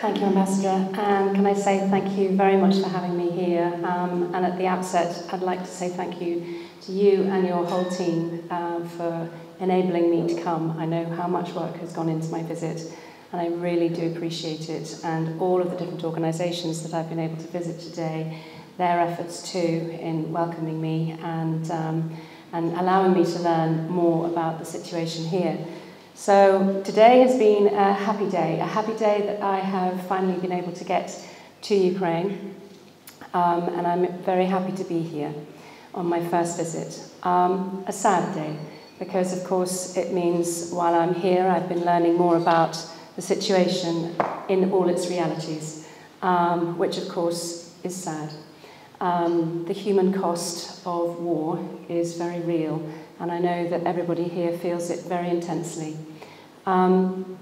Thank you, Ambassador. And can I say thank you very much for having me here. Um, and at the outset, I'd like to say thank you to you and your whole team uh, for enabling me to come. I know how much work has gone into my visit, and I really do appreciate it. And all of the different organisations that I've been able to visit today, their efforts too in welcoming me and, um, and allowing me to learn more about the situation here. So today has been a happy day, a happy day that I have finally been able to get to Ukraine, um, and I'm very happy to be here on my first visit. Um, a sad day, because of course it means while I'm here I've been learning more about the situation in all its realities, um, which of course is sad. Um, the human cost of war is very real, and I know that everybody here feels it very intensely. Um,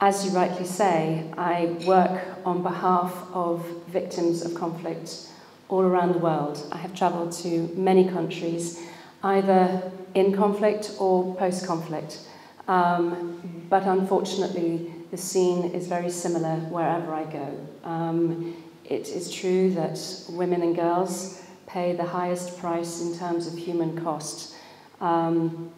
as you rightly say, I work on behalf of victims of conflict all around the world. I have travelled to many countries, either in conflict or post conflict. Um, but unfortunately, the scene is very similar wherever I go. Um, it is true that women and girls pay the highest price in terms of human cost. Um,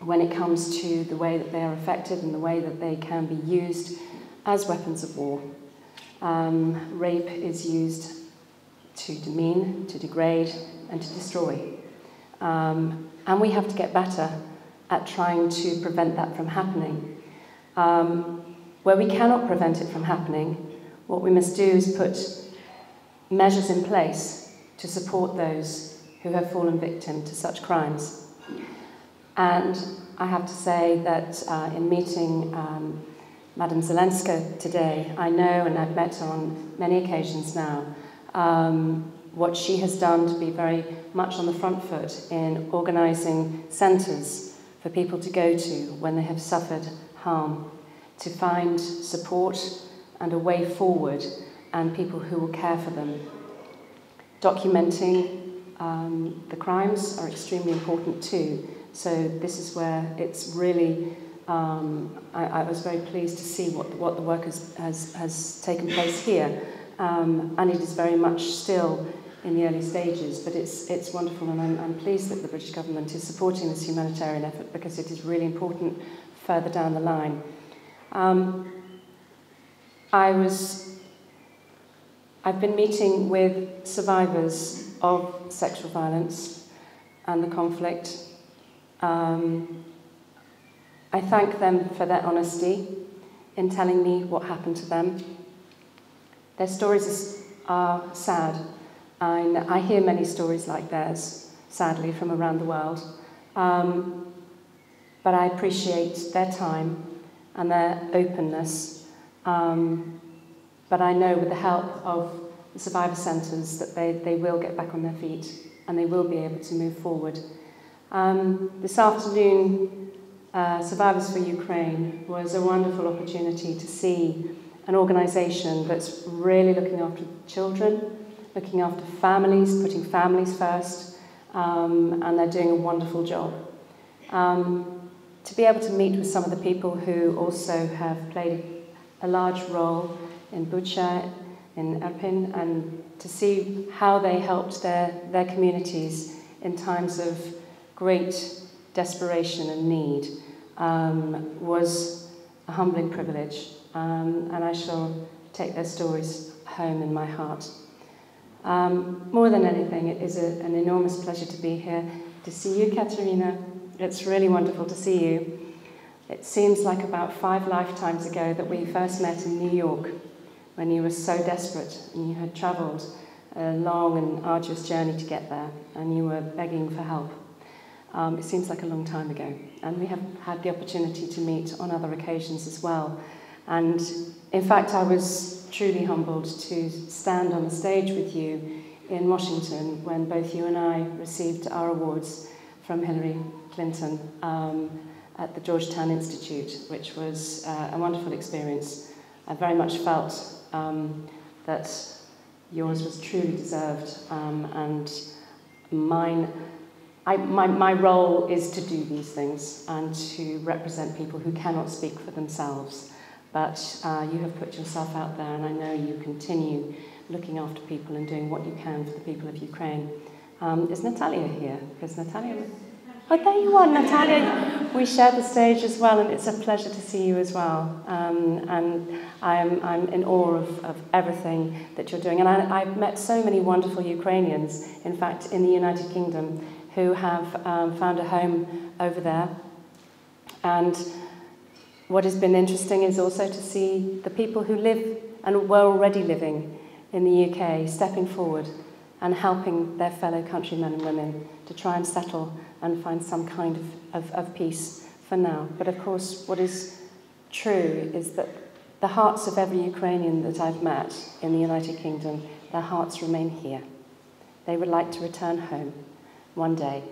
when it comes to the way that they are affected and the way that they can be used as weapons of war. Um, rape is used to demean, to degrade, and to destroy. Um, and we have to get better at trying to prevent that from happening. Um, where we cannot prevent it from happening, what we must do is put measures in place to support those who have fallen victim to such crimes. And I have to say that uh, in meeting um, Madam Zelenska today, I know, and I've met on many occasions now, um, what she has done to be very much on the front foot in organising centres for people to go to when they have suffered harm, to find support and a way forward and people who will care for them. Documenting um, the crimes are extremely important too, so this is where it's really, um, I, I, was very pleased to see what, what the work has, has, has taken place here. Um, and it is very much still in the early stages, but it's, it's wonderful and I'm, I'm pleased that the British government is supporting this humanitarian effort because it is really important further down the line. Um, I was, I've been meeting with survivors of sexual violence and the conflict um, I thank them for their honesty in telling me what happened to them. Their stories are sad, and I hear many stories like theirs, sadly, from around the world. Um, but I appreciate their time and their openness. Um, but I know with the help of the survivor centres that they, they will get back on their feet and they will be able to move forward. Um, this afternoon, uh, Survivors for Ukraine was a wonderful opportunity to see an organisation that's really looking after children, looking after families, putting families first, um, and they're doing a wonderful job. Um, to be able to meet with some of the people who also have played a large role in Bucha, in Irpin, and to see how they helped their, their communities in times of great desperation and need um, was a humbling privilege, um, and I shall take their stories home in my heart. Um, more than anything, it is a, an enormous pleasure to be here, to see you, Katerina. It's really wonderful to see you. It seems like about five lifetimes ago that we first met in New York when you were so desperate and you had travelled a long and arduous journey to get there and you were begging for help. Um, it seems like a long time ago. And we have had the opportunity to meet on other occasions as well. And in fact, I was truly humbled to stand on the stage with you in Washington when both you and I received our awards from Hillary Clinton um, at the Georgetown Institute, which was uh, a wonderful experience. I very much felt um, that yours was truly deserved, um, and mine. I, my, my role is to do these things and to represent people who cannot speak for themselves. But uh, you have put yourself out there, and I know you continue looking after people and doing what you can for the people of Ukraine. Um, is Natalia here? Because Natalia. Oh, there you are, Natalia. We share the stage as well, and it's a pleasure to see you as well. Um, and I'm, I'm in awe of, of everything that you're doing. And I, I've met so many wonderful Ukrainians, in fact, in the United Kingdom, who have um, found a home over there. And what has been interesting is also to see the people who live and were already living in the UK stepping forward and helping their fellow countrymen and women to try and settle and find some kind of, of, of peace for now. But of course, what is true is that the hearts of every Ukrainian that I've met in the United Kingdom, their hearts remain here. They would like to return home one day,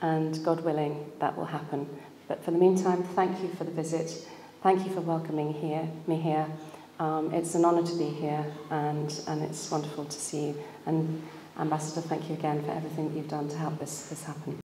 and God willing, that will happen. But for the meantime, thank you for the visit. Thank you for welcoming here, me here. Um, it's an honour to be here, and, and it's wonderful to see you. And Ambassador, thank you again for everything that you've done to help this, this happen.